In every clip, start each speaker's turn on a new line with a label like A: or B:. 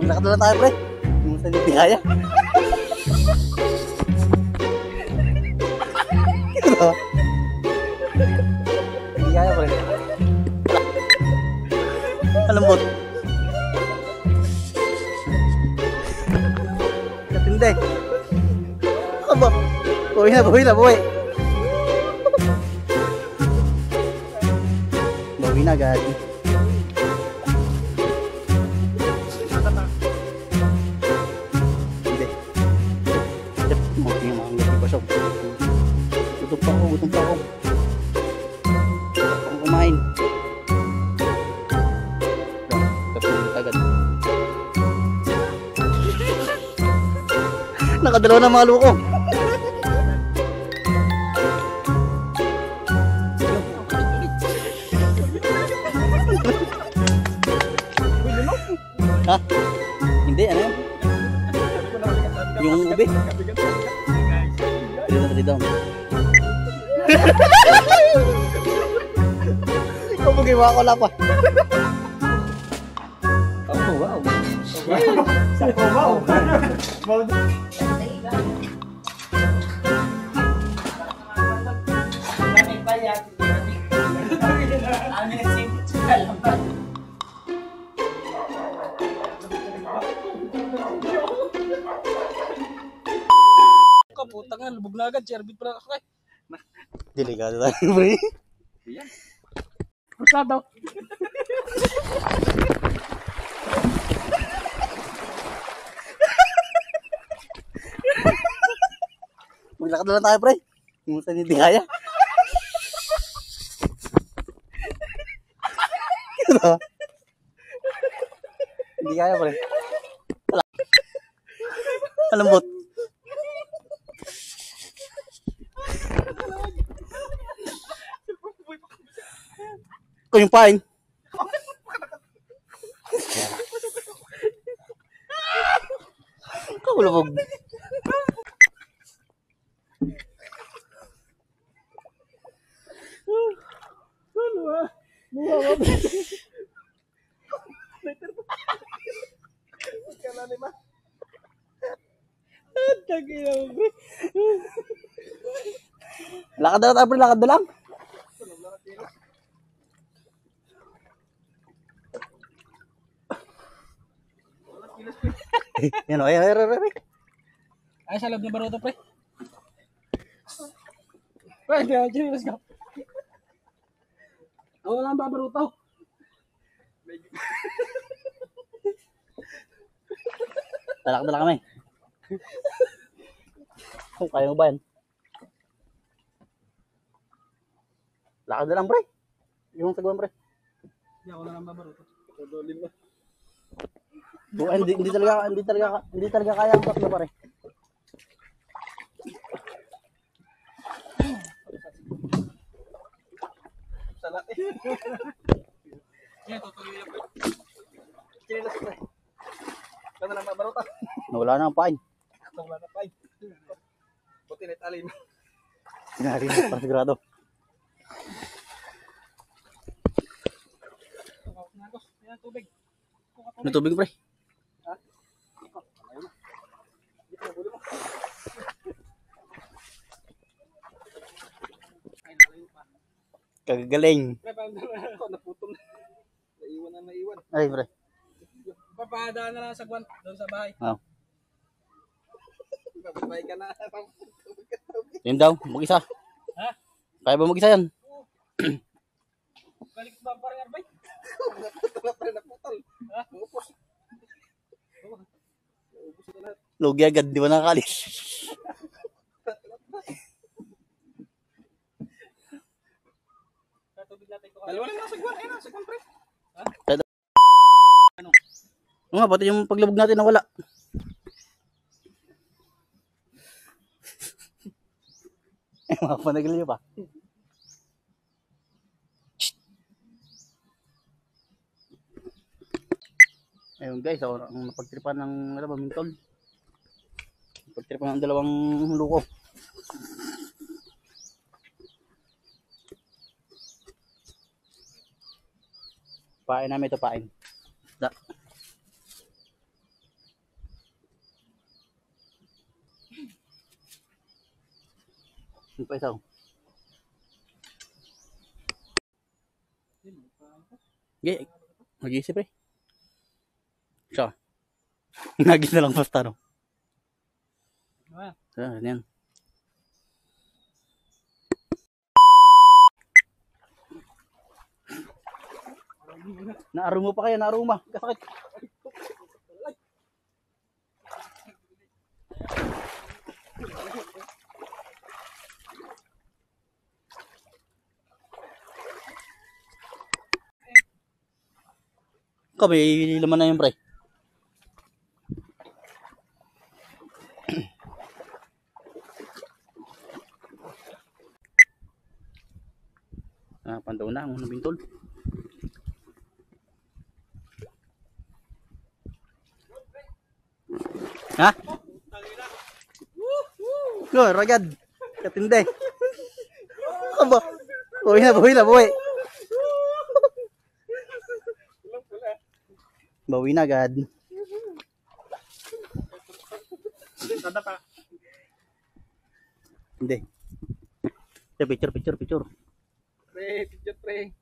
A: Maglakad na lang tayo, pre. Yung sa hindi kaya. Ano? Hindi kaya, pre. Alambot. Katindi. Aba. Buhay na, buhay na, buhay. Buhay na, gagi. Nakadalawa na mga luko. Ha? Hindi, ano yun? Yung ube. Dito na dito. Kapag iwa ko lang pa. Oh, wow.
B: Kaputa Cherbit pala ako eh.
A: Delikado tayo, pre.
B: Puta daw.
A: Maglakad na lang tayo, pre. Sa hindi kaya. Ano? Hindi kaya, pre. Wala. Alambot. Ito yung pain. Kaulabog. Lakad na lang pre. Lakad na lang. Yan o, ay, ay, ay, ay.
B: Ay, sa loob ng baruto, pre. Pre, dyan. Let's go. Ako lang ba baruto?
A: Talakad na lang kami. Kung kaya mo ba yan? Lakad na lang, pre. Yung sagwan, pre.
B: Hindi ako lang ba baruto. Tudulin
A: Bu- hindi, hindi talaga, hindi talaga, hindi talaga kaya ang tatlo, pare.
B: Salat. Yan, tutuloy lang, pre. Kano lang ba baruto?
A: Nawala na ang pain.
B: Wala na pa eh. Buti na
A: na, para sigurado. Ano tubig, pre? Kagagaling.
B: Naputol na. Naiwan na naiwan.
A: Ay, pre.
B: Papadaan na lang sa kwan, doon sa bahay.
A: Oh.
B: Babay ka na.
A: Yun daw, mag-isa.
B: Ha?
A: Kaya ba mag-isa yan?
B: Balik ba parang arbay? Naputol na pa rin naputol. Ha? Upos. Ubus na lahat.
A: Lugi agad, di ba nakakalis?
B: Dalawa lang nasa kwan. Ayun, nasa kwan pre.
A: Oo nga, pati yung paglubog natin nawala. Eh, mga panagilyo pa. Ayun guys, ako ang napagtripan ng ano ba, mintol. Napagtripan ng dalawang luko. Pain namin ito, pain. Da. Yung pa isa. oh. Mag-iisip eh. Siya. Nagis na lang basta no.
B: Ah.
A: Ah, yan. Naaruma pa kayo, naaruma. Kasakit. May laman na yung pre. Ah, pandaw na ang unang bintol. Ha? Go, ragad. Katindi. Aba. Buhay na, buhay na, buhay. Bawi na agad.
B: Sada pa.
A: Hindi. Picture, picture, picture.
B: Pre, picture pre.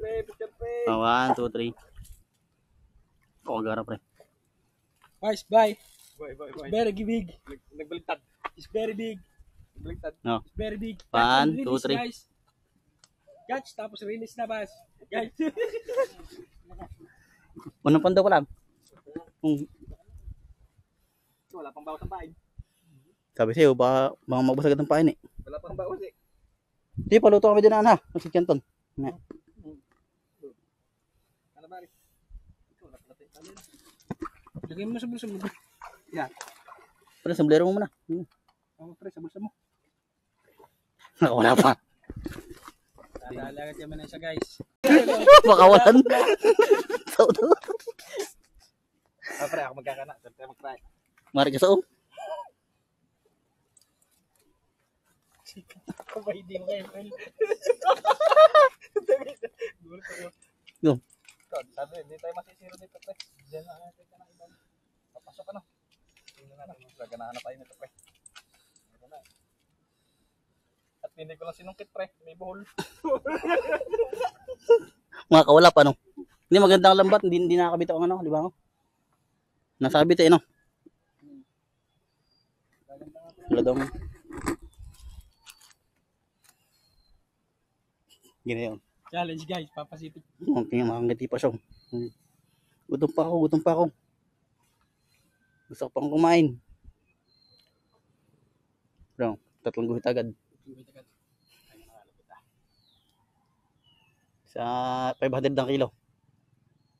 B: Pre, picture pre.
A: Oh, one, two, three. Oh, gara pre.
C: Guys, bye.
B: Boy, boy, boy.
C: It's very big.
B: Nag nagbaligtad.
C: It's very big.
B: Nagbaligtad.
A: No.
C: It's very big.
A: One, two,
C: release,
A: three.
C: Guys. Catch, tapos release na, bas. Guys.
A: Unang pandaw ko lang. Kung
B: Wala pang bawas ang pain.
A: sabi sa'yo, baka, baka magbasag ng pain eh.
B: Wala pang bawas eh.
A: Hindi, paluto kami din na, ha? Ang si Canton.
B: Ano ba rin?
C: Mo sa bulsa mo.
A: Pero sombrero mo muna. Hmm.
B: Ano pre, sa bulsa mo.
A: Nakawala pa.
C: Dalagat yaman na siya, guys.
A: Makawalan. Sao daw.
B: Ah, pre, ako magkakana. Saan tayo mag-try?
A: Mari ka sao.
C: Kabay din kayo.
A: Go.
B: Ikaw, sabi, hindi tayo masisiro dito, pre. Diyan na natin ka ng ibang. Papasok ka na. Gaganahan na tayo nito, pre. Ito na. At hindi ko lang sinungkit, pre. May buhol.
A: Makakawala pa, no? Hindi, magandang lambat. Hindi, hindi nakakabit ako, ano, di ba? Nasabit eh, no? Wala daw. Ginayon.
C: Challenge, guys. Papasipit.
A: Okay, makangiti pa siya. Gutom pa ako, gutom pa ako. Gusto ko pang kumain. Bro, tatlong guhit agad. Sa 500 ng kilo.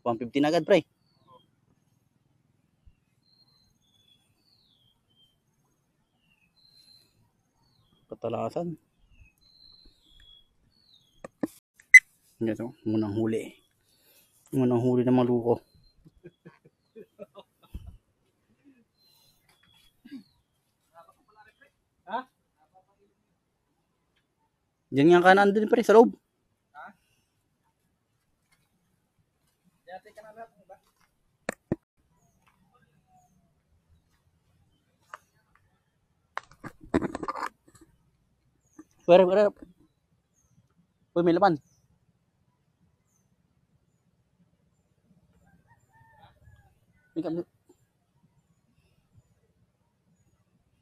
A: 150 na agad, pre. Katalasan. Ito, munang huli. Munang huli ng maluko. Diyan nga kanan din pre, sa loob.
B: Dati ka na lahat, ba?
A: Pwede, pwede. Uy, may kam-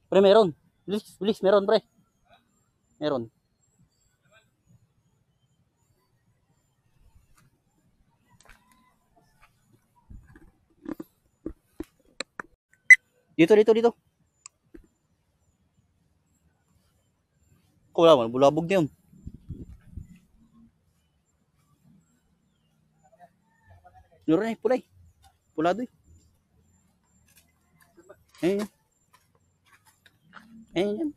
A: Pre, meron. Bilis, bilis, meron, pre. Meron. Dito, dito, dito. Wala man, bulabog na yun. Meron eh, pulay. Pulado eh. Ayun yan. Ayun yan.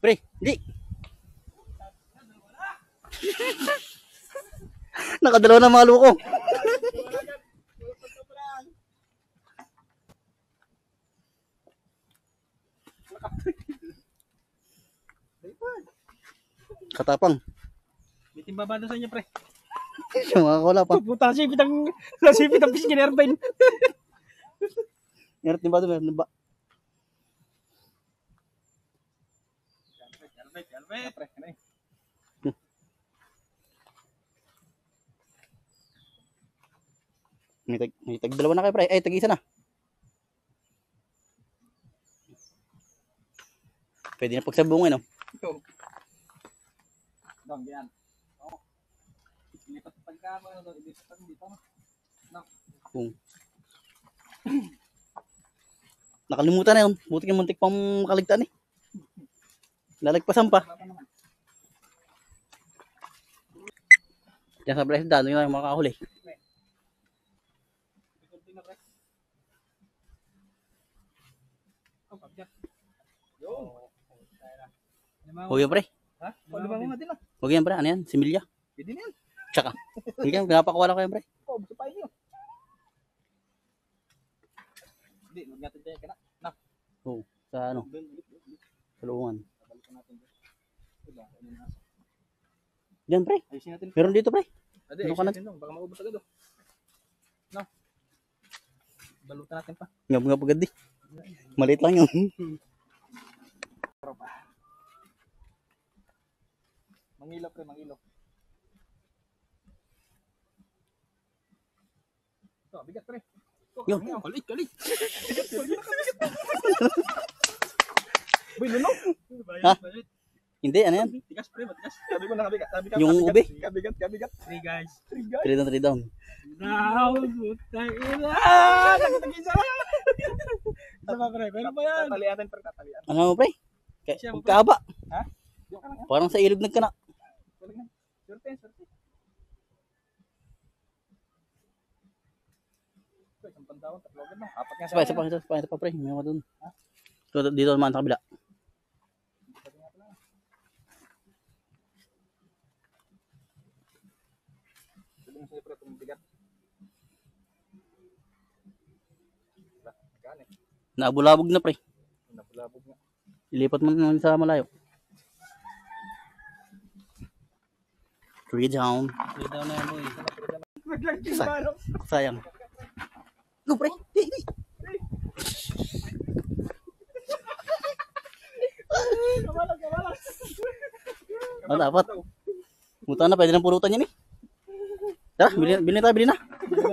A: Pre, hindi. Nakadalawa na mga luko. Katapang.
C: May timba ba sa inyo, pre?
A: Yung mga kola pa.
C: Puta, sipit ang, sipit ang pisingin
A: airplane. Ngarap timba doon, meron ba?
C: Alvete,
B: alvete. Ano?
A: May tag, dalawa na kayo pre. Ay, tag isa na. Pwede na pagsabungin, no?
B: Dong, yan. Oo. Ilipat pagka ano, ilipat dito. no?
A: Nakalimutan na yun. Buti yung muntik pang makaligtaan eh. Lalagpasan pa. Diyan sa Bryce Dano, yun ang makakahuli.
B: Ilipat din na, pre.
C: Oh, pabyak.
B: Yun.
C: Limang-
A: Huwag yan pre.
B: Ha? Palibang mo nga din, ah.
A: Huwag yan pre. Ano yan? Similya.
B: Pwede na yan.
A: Tsaka. Hindi yan. Pinapakuwala ko yan pre.
B: Oh, gusto pa inyo. Hindi, huwag natin tayo ka na. Na,
A: Sa ano?
B: doon, ulit, ulit, ulit.
A: Sa luungan.
B: Babalikan natin doon. Diba? Ano na?
A: Diyan pre.
B: Ayusin natin.
A: Meron dito pre.
B: Ade,
A: Ano
B: ayusin
A: ka na?
B: natin. Baka maubos agad, oh. No. Balutan natin pa.
A: Ngab ngab agad di. Maliit lang yun.
B: Tropa. Mangilo, pre, mangilo. Ito, bigat, pre.
A: Yun.
B: ano? Kalit, kalit. Bigat, bigat. Boy, lunok.
A: Ha? Hindi, ano yan?
B: Tigas, pre, matigas. Sabi ko na kabigat. Sabi ka,
A: Yung ube?
B: Kabigat, kabigat.
C: Three guys.
B: Three guys.
A: Three down, three down.
C: Now, putang ina.
B: Nakitag-isa.
C: Isa pa, pre. Pero ba yan?
B: Tatalian, pre, tatalian.
A: Ano mo pre? Kaya,
C: Siya mo, pre.
A: pagkahaba.
B: Yung ka lang, ha?
A: Parang sa ilog nagkana.
B: Galing yan. Surte, surte. Ito, isang pantawan, tatlo agad na. Apat nga
A: Isa pa, isa pa, isa pa, isa pa pre. May mga doon. Dito, dito naman sa kabila.
B: Mo sa'yo, pre, itong bigat. Wala, magkaan eh.
A: Naabulabog na pre.
B: Napulabog nga.
A: Ilipat mo naman sa malayo. Three down.
C: Three down na yan, boy.
B: No?
A: Sayang. Go pre. Di, di.
B: Kamalas, kamalas.
A: Ah, dapat. Muta na, pwede nang pulutan yan eh. Tara, bilhin, bilhin tayo, bilhin na.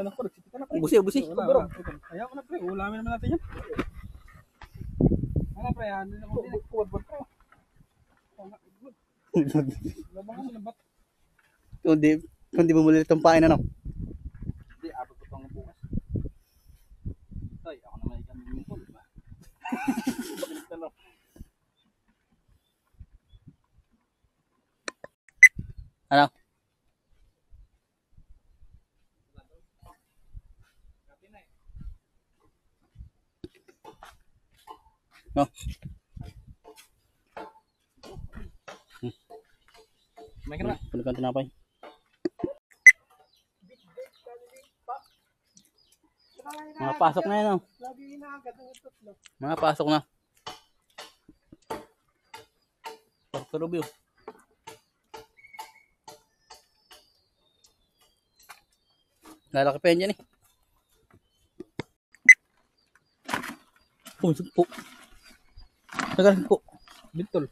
B: Na, na.
A: Ubusi, ubusi.
C: Wala. Ayaw ko na, pre. Ulamin naman natin yan. Ano, pre? Ano na kung din? Labang ano ng bat?
A: Kung di, kung di bumuli itong pain ano.
B: Hindi, abot ko itong bukas. Tay, ako naman ikan yung pool, na lang.
A: Ano? No.
B: May ka na.
A: Puno kang tinapay. Mga pasok na yan oh.
C: Lagi inaagad ang tatlo.
A: Mga pasok na. Pasok Rubio. Lalaki pa yan dyan eh. Oh, sugpo. Tagal po.
B: Bintol.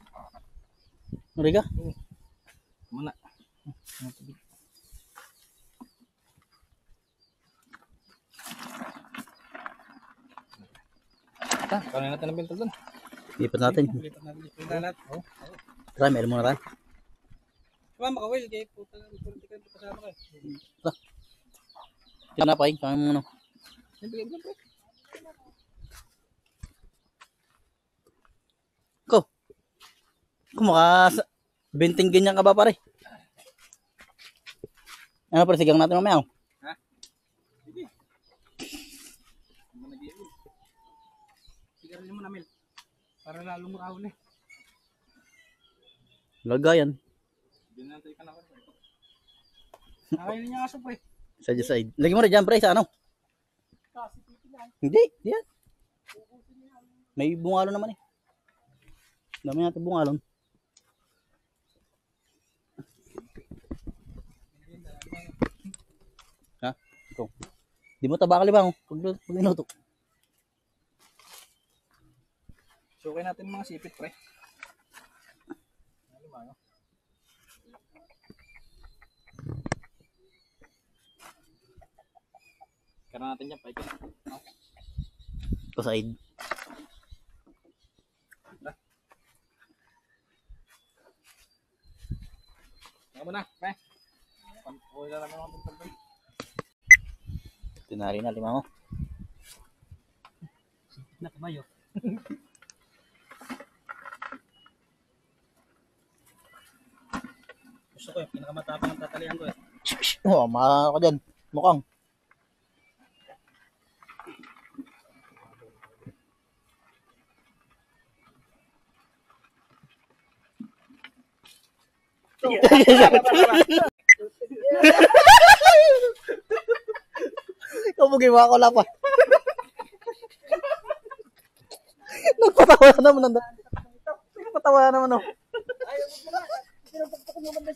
A: Mariga.
B: Mana? Ha, kunin natin ang bintol dun.
A: Lipat natin.
C: Lipat natin. Lipat natin. Oh.
A: Tara, meron muna tayo.
C: Diba, makawil. Kaya puta lang. Politika yung kasama kayo.
A: Tinapay. Kami muna.
B: Bigay mo, pre.
A: Ko. Kumaka binting ganyan ka ba pare? Ano pare, sigang natin mamaya. oh.
B: Para
C: lalong raw na. Eh.
A: Lagayan.
B: Binantay ka na ko.
C: Nakain niya aso pre. Eh.
A: Sa just side. Lagi mo rin dyan pre sa ano? Hindi, diyan. May bungalon naman eh. Dami natin bungalon. Ha? Ito. Di mo tabakal ba? Oh. Pag, pag inutok.
B: Sukin natin mga sipit, pre. Ano ba, no? Kaya natin yan, paikot.
A: Ito side.
B: Ano mo na, pre? Pampuwi na namin ako ng pre.
A: Tinari na lima mo.
C: Nakamayo. Gusto ko yung pinakamatapang ang tatalihan ko eh.
A: Oo, oh, maka ka dyan. Mukhang. Kabugay mo ako lapa. Nagpatawa na naman Nagpatawa na naman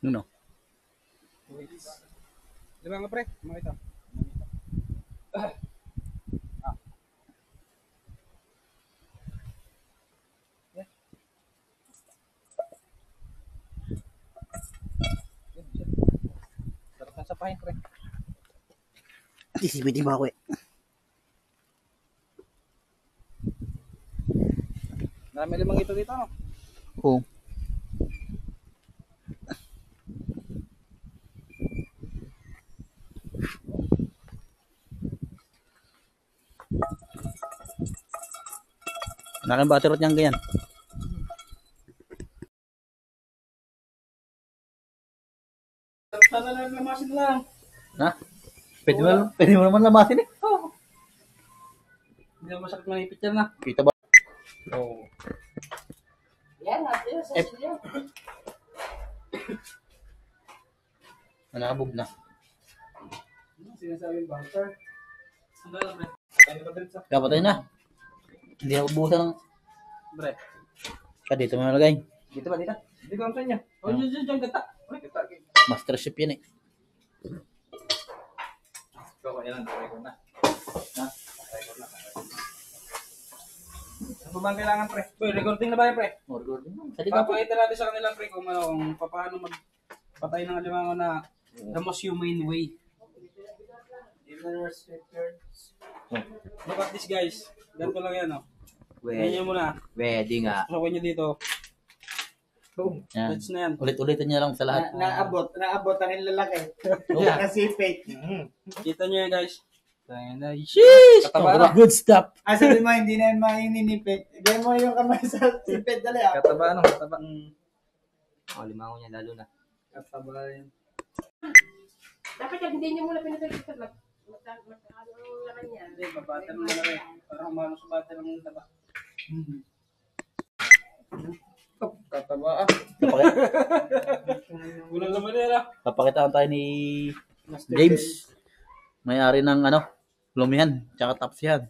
A: Nuno.
C: Di ba nga, pre? Mga ito.
B: Sarap ng sapahin, pre.
A: Isipitin mo ako eh.
B: Marami limang ito dito, no?
A: Oo. Nakin battery niyang ganyan.
C: Sana lang lamasin lang.
A: Ha? Pwede mo, pwede mo naman lamasin eh.
C: Hindi na masakit manipit yan na.
A: Kita ba?
C: Oo.
A: Nanabog na.
C: Sinasabing bunker. Ang dala, pre. Ano ba dito?
A: Kapatay na. Hindi na ubusan ng...
C: Pre.
A: Pa dito mo nalagay.
B: Dito ba, dito?
C: Ko ang sa inyo. Oh, dyan, dyan, dyan, gata. Pre, gata.
A: Master chef yan eh.
B: Ikaw, yan ang try ko na.
A: Ha?
B: Try ko na. Ano ba ang kailangan, pre? Uy, recording na ba yan, pre?
A: More recording. Ka po.
C: Papakita natin sa kanila, pre, kung, ano, kung paano magpatay ng alimango na the most humane way. Look at this, guys. Ganito lang yan, oh. Ganyan nyo muna.
D: Pwede nga.
C: Susukin nyo dito. Boom.
A: Yan.
C: Touch na yan.
A: Ulit-ulitin niya lang sa lahat.
E: Na, naabot, naabot ang lalaki.
A: Oo.
E: Nakasipit.
C: Kita nyo yan, guys. Sheesh!
B: Kataba.
A: Good stuff.
E: Ah, sabi mo, hindi na maininipit. Ibigay mo yung kamay sa sipit, dali ah.
B: Kataba, ano? Kataba.
D: Oh, limango niya lalo na.
C: Kataba yan.
F: Dapat hindi niyo muna. Mag, mag, mag, ano ang laman niya.
C: Hindi, babater mo na rin. Para humano sa bater ng taba.
B: Kataba, ah.
C: Walang laman yan, ah.
A: kapakitaan tayo ni James. May-ari ng ano, lumihan, tsaka tapsihan.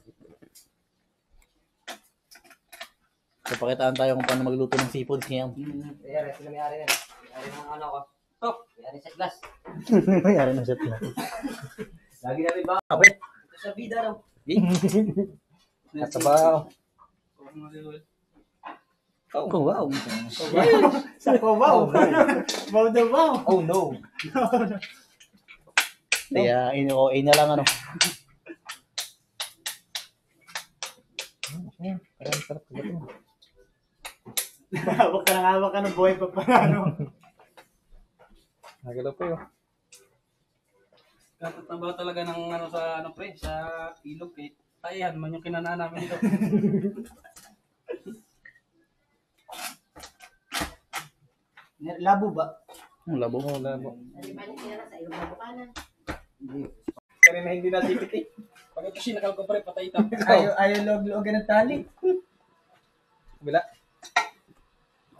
A: Kapakitaan tayo kung paano magluto ng seafood ngayon.
D: May-ari, sila may-ari yan. May-ari ng ano ko.
C: Oh.
D: May-ari sa glass.
A: May-ari ng set na.
D: Lagi namin ba?
A: Kape.
D: Ito sa vida raw.
B: Kataba.
A: Oh, wow.
E: Sa kubaw. Wow the wow.
B: Oh, no.
A: Kaya ino na lang ano. Parang sarap ka ito.
E: Hawak ka ng hawak ka ng buhay pa pa ano.
B: Nagalaw pa yun.
C: Katataba talaga ng ano sa ano pre, sa ilog eh. Tayan man yung kinanaan namin dito.
E: Labo ba?
A: Ang labo.
B: Oo, labo.
F: Bukanan?
B: Kanina hindi nasipit eh. Pag ito sinakal ko pre, patay ito.
E: Ayaw, ayaw log-logan ng tali.
B: Bila.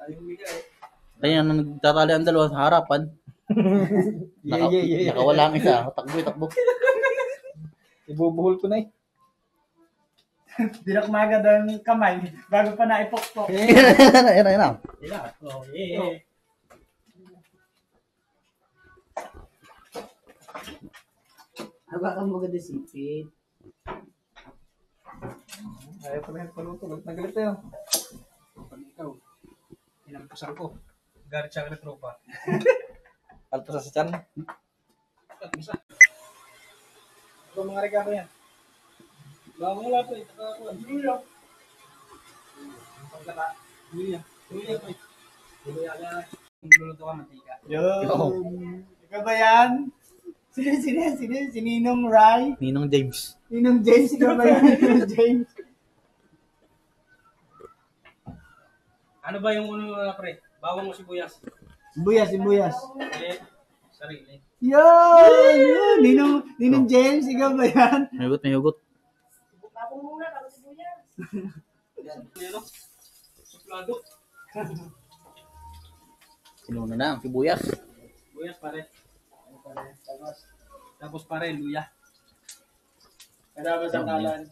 B: Ayaw humiga eh.
A: Nung nagtatali ang dalawa sa harapan. Naka,
B: Yeah, yeah, yeah.
A: Nakawala ang isa. Takbo, takbo.
B: Ibubuhol ko na eh.
E: Dinakmaga daw ng kamay bago pa naipokpok.
A: Ayan na, ayan na, ayan na.
B: Oh, yeah.
D: Hawakan mo ganda sipit.
B: Ayaw pa na yung paluto. Galit na galit tayo. Pag ikaw, inampasan ko. Galit siya galit tropa. Alpasa sa isa. Ito mga regalo yan. Bago mo lahat eh. Luya. Pagkata. Luya. Luya pa eh. Luya na. Luluto ka mantika.
E: Yun. Ikaw ba yan? Sino, sino, sino, si Ninong Rai?
A: Ninong James.
E: Ninong James, ikaw ba yan? Ninong James.
B: Ano ba yung uno na pre? Bawang mo sibuyas.
E: Sibuyas.
B: Eh, sarili.
E: Yun! Yun! Ninong, Ninong James, ikaw ba yan?
A: May hugot, may hugot.
F: Bago muna, bago sibuyas.
B: Ano? Suplado.
A: Sinuna na ang sibuyas.
B: Buyas pare. Ano pare? Tapos, tapos pare, luya.
E: Kada ba sa kalan?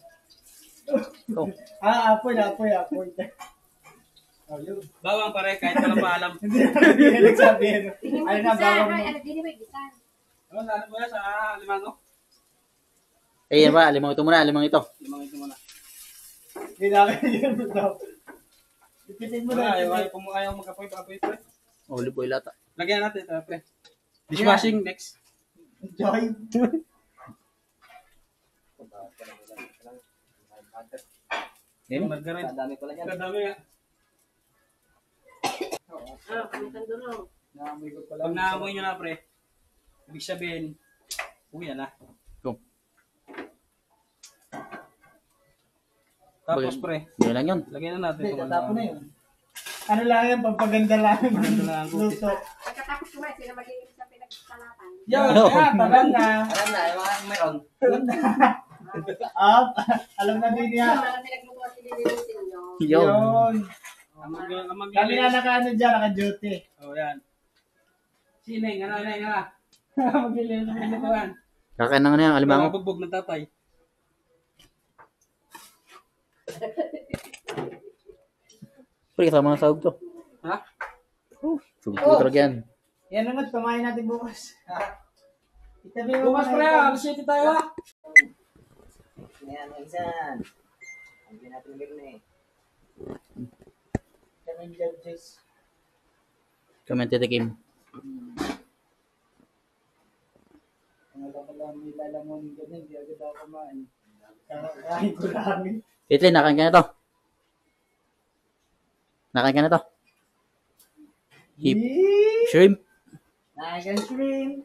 A: Ikaw.
E: Ah, apoy, apoy, apoy. Oh.
B: Bawang pare, kahit walang paalam.
E: Hindi na hindi na nagsabi. ano. Na, bawang mo.
F: ano, dini mo yung gisa.
B: Ano, ano ba sa limango?
A: Eh, yan ba? Limang ito muna, limang ito.
B: Limang ito muna.
E: Hindi namin yun daw. Ipitin mo na.
B: ayaw, ayaw, kung ayaw mag-apoy, pag-apoy pre.
A: Oh, lipoy lata.
B: Lagyan natin ito, pre. Dishwashing next.
E: Joy.
A: Yan.
B: Margarin.
D: Dami pala yan.
B: Kadami nga.
F: Ah, kamitan doon oh.
E: Naamoy ko pala.
B: Pag naamoy nyo na, pre, ibig sabihin, uwi na.
A: Go.
B: Tapos, pre,
A: Yan lang yun.
B: lagyan na natin
E: Hindi, tatapon na yun. Ano lang yan, pampaganda lang.
B: Pampaganda lang.
E: Luto.
F: Pagkatapos kumain, sila magiging sa pinagsalatan.
E: Yan,
A: No.
E: yan, talan na.
D: Alam na, yung mga meron.
E: Up. Alam na din yan.
F: mga pinaglutuan si Lilisin nyo.
A: Yun.
B: Ang mag- ang mag-
E: Kami na naka-ano dyan, naka-duty.
B: Oh, yan. Sineng, ano, ano, ano.
E: Magbili na
B: Ano yan?
A: Kakain na nga na yan, alimango.
B: bugbog ng tatay.
A: Pre, kasama ng sahog to.
B: Ha?
A: Sugod ko talaga yan.
E: Yan naman, pamain natin bukas. Itabi mo
B: Bukas, pre, alas 7 tayo, ha?
D: Yan, ang isan. Hindi natin meron eh.
E: Kami judges.
A: Kami ang titikim.
E: Ang alam ko lang, may lalamon ganyan, hindi agad ako kumain. Kakain ko lang.
A: Itlin, nakain ka na to. Nakain ka na to. Hip. Shrimp.
E: Nagan shrimp.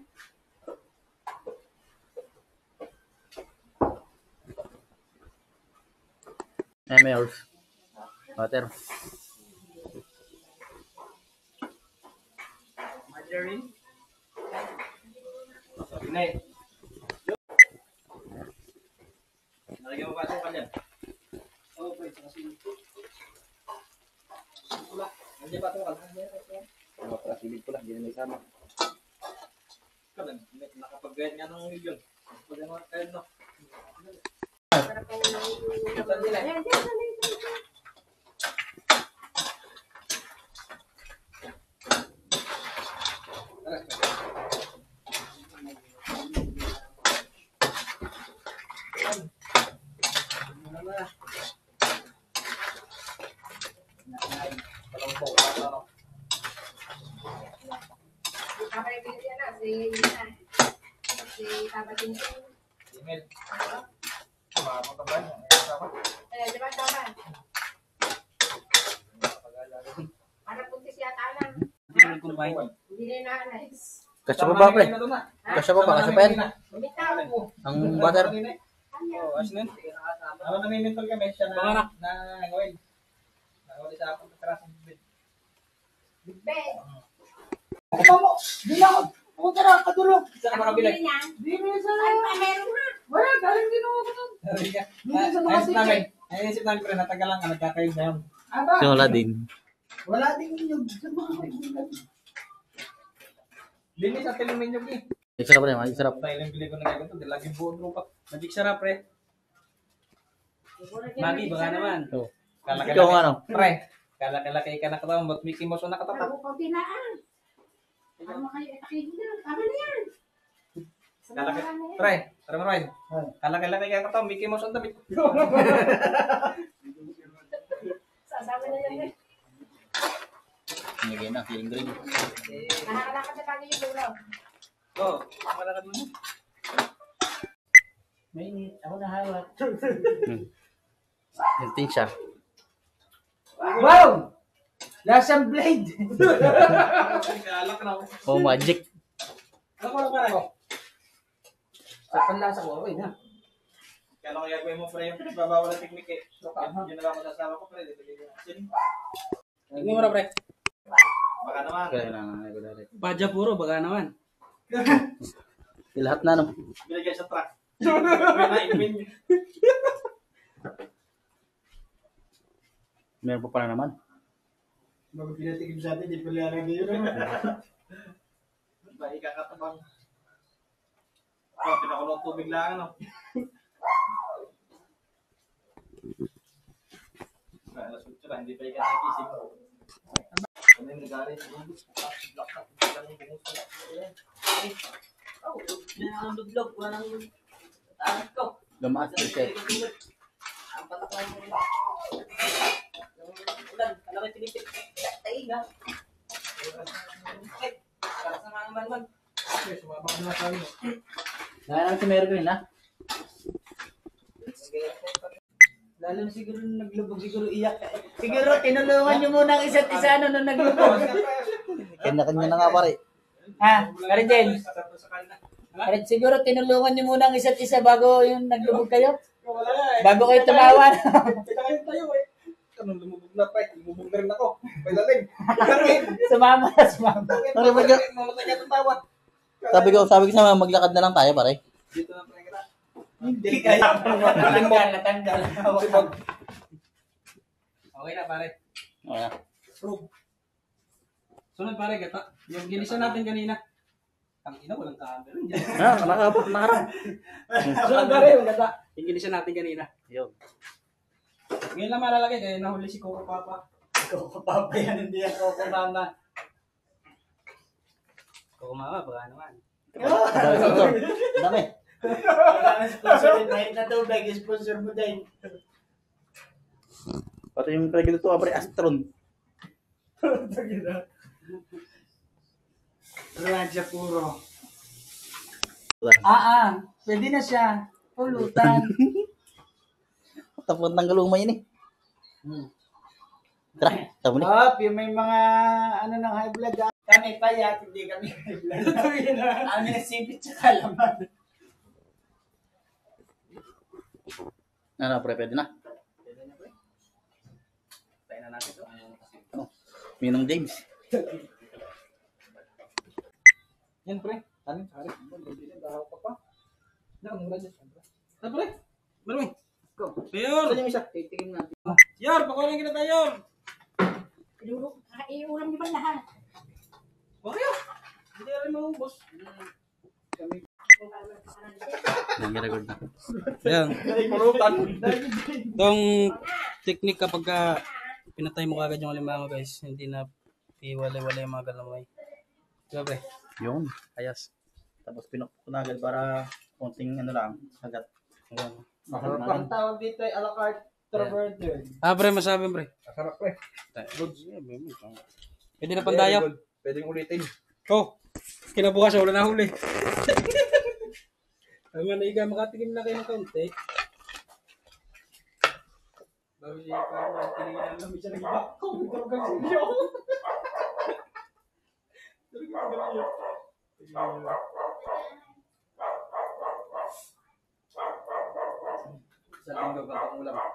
A: Eh, may yours. Water.
E: Margarine.
B: Pinay. Nalagyan mo ba ito kanyan? Oo, pre, saka sili. Pula. Nandiyan ba ito kanyan? Oo, pala, sili pula. Hindi na may sama. Kalan, nakapag-gayat nga ng milyon. Pag ano, kayo no?
F: Sarap ang Ayan, dyan, dyan, dyan, dyan. Para ibigay yan na, si Lina. Si Taba Tintin.
B: Email. Mapunta ba? Kasama?
F: Eh, di ba, Taba? Para puntis yata lang.
B: Hindi mo kumain.
F: Hindi na na-analyze.
A: Kasya pa ba, pre?
B: Na.
A: Kasya pa ba? Kasya pa yan? Ang butter.
B: Oo, ayos na yun.
E: Ako namimintol kami siya na, na ngawin. Nakawali sa akong kakarasang bibit.
F: Big Ben.
E: Ikaw mo, di na ako. Pumunta na, katulog.
B: Makabili?
F: Bili niyan.
E: Di mo sa
F: na.
E: Wala, galing din ako. Sa mga
B: Ayos namin. Ayos namin pre, natagal lang ka, nagkakayod na yun.
E: Aba,
A: Wala din.
E: wala din yung sa mga kaibigan.
B: Linis at tinumin nyo eh.
A: Sarap rin, magic sarap.
B: Tayo lang bili ko na ganito, di laging buong lupa. Magic sarap pre. Magi, baka naman.
A: Oh.
B: Kalaki-laki.
A: Ikaw ano?
B: Pre, kalaki-laki ka nakatawa, ba't Mickey Mouse ang nakatawa?
F: Ako pang tinaan. Ano kayo, itakin na. Tama na yan.
B: Kalaki.
F: Na.
B: Pre, tara mo rin. Kalaki-laki ka nakatawa, Mickey Mouse ang damit.
F: Sasama na yan. eh.
A: Nilagay na, feeling green.
F: Nakakalakad na tayo yung dulo.
B: Oo, malakad mo na.
E: Mainit, ako na hawak.
A: Hintin siya.
E: Wow! Lasang blade.
B: Alak na ako.
A: Oh, magic.
B: Ano ko lang pare?
E: Sa panlasa ko, okay na.
B: Kaya ko gagawin mo pre, yung babawal ang teknik eh. Yun na lang ako nasama ko pre, dito dito. Tingnan mo na pre. Naman.
A: Kaya na, na,
C: Padya puro, baga naman.
A: Lahat na, no?
B: Binigay sa truck.
A: Meron pa pala naman.
E: Bago pinatikim sa atin, di pala lagi yun.
B: Ba, ikakatabang. Oh, pinakulong tubig lang ano. Alas 8 lang, hindi pa ikaw yung na, yung.
D: Oh, yan ang duglog. Walang taas ko.
A: Gamaas ko siya.
D: Ang pataklan mo. Yung ulan, alam mo pinipit. Tayo nga. Para sa mga manman.
B: Okay, sumama ka na sa amin.
A: Nakalang si Mervin, ha?
E: Lalo na siguro nung naglubog, siguro iyak. Siguro tinulungan niyo muna ang isa't isa no, nung naglubog.
A: Kanya-kanya na nga, pare.
E: ha? Karen James? Karen, siguro tinulungan niyo muna ang isa't isa bago yung naglubog kayo? Bago kayo tumawa.
B: Kita kayo tayo eh. Anong lumubog na pa eh. Lumubog na rin ako. Karin.
E: sumama na, sumama.
A: Ano ba ka-
B: Mamatay ka tawa.
A: Sabi ko, sabi ko sa mga maglakad na lang tayo, pare.
B: Dito na pa kita.
E: Hindi kaya. Natanggal, natanggal.
B: Okay na pare.
A: O, yan.
C: Sunod pare, gata. Yung ginisa natin kanina. Ang ina, walang camera.
A: Ah, nakapot na harap.
C: Sunod pare, yung gata. Yung ginisa natin kanina.
A: Yun.
C: Ngayon lang malalaki, kaya nahuli si Coco Papa.
E: Coco Papa yan, hindi yan Coco Mama.
C: Coco Mama, baka naman.
A: Dami.
E: Kailangan sponsor din. Kahit na tubig, sponsor mo din.
A: Pati yung pala to, pare, Astron.
E: Radya puro. Ah, ah. Pwede na siya. Pulutan.
A: Tapos tanggal umay yun eh. Tara, tama ni.
E: Hop, yung may mga ano ng high blood. ah. Kami payat, hindi kami high blood. Ang nasipit sa kalaman.
A: Ano, pre, pwede na.
B: Tayo na natin ito.
A: Minong James.
B: Yan pre. Tanin, sari. Na dahaw pa pa. Nakamura dyan. Na pre. Marami. Go. Mayor!
A: yung isa? Titikim natin.
B: Yor! Pakulang kita tayo!
F: Iluro, iulam niyo ba lahat?
B: Okay ah. Hindi na rin maubos.
A: Nag-record na.
C: Ayan. Itong technique kapag ka pinatay mo kagad yung alimango guys, hindi na iwalay-walay yung mga galamay. Pre?
A: Yun.
C: Ayas.
A: Tapos pinukpok na agad para konting ano lang, agad.
C: Ayan.
A: Masarap na
E: Ang tawag dito ay a la carte traverter.
C: Ah pre, masabi pre.
B: Sarap pre.
C: Pwede na pandayo.
B: Pwedeng ulitin.
C: Oh, kinabukas wala na huli. Ang mga naiga, makatikim na kayo ng kaunti. Bago siya parang tinignan lang siya ng iba. Kung ito ka siya.
B: Sa linggo, kapag ulam.